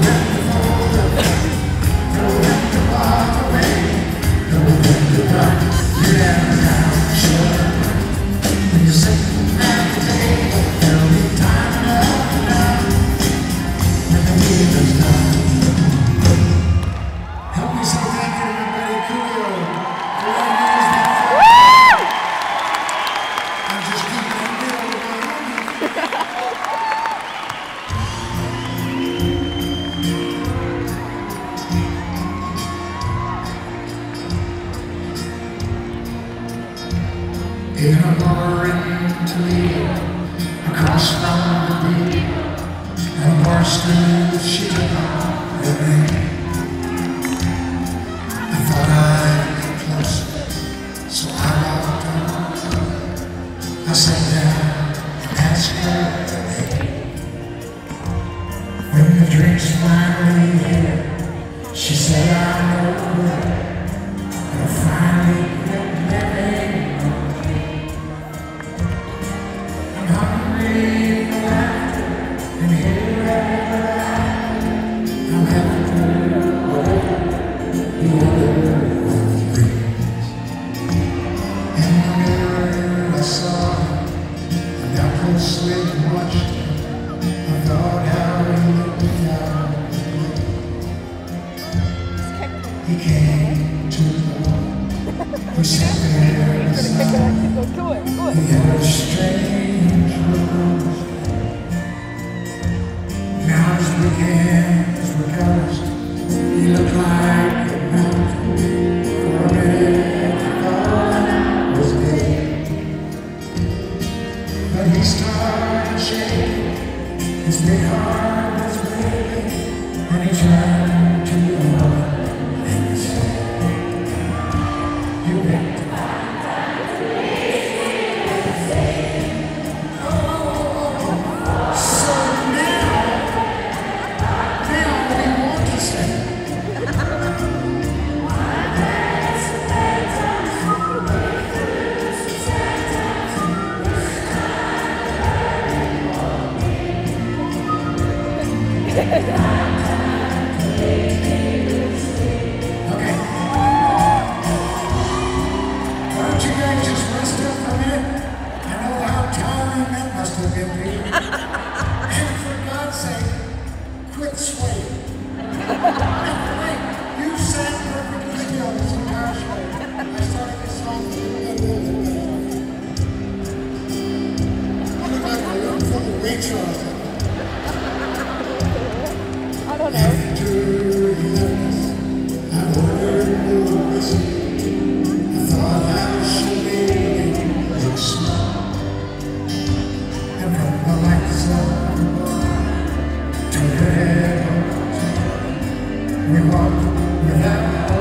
해 In a bar in Toledo, across from the beach, and stool she got I thought I'd get so I walked on. I sat down and asked her to name. When the drinks finally hit, she said, I know where, but I do it. Do it. Now hands were calloused. He looked like a mountain. For a minute, was. But he started shaking. His big heart was breaking. And he turned And for God's sake, quit swaying. Yeah.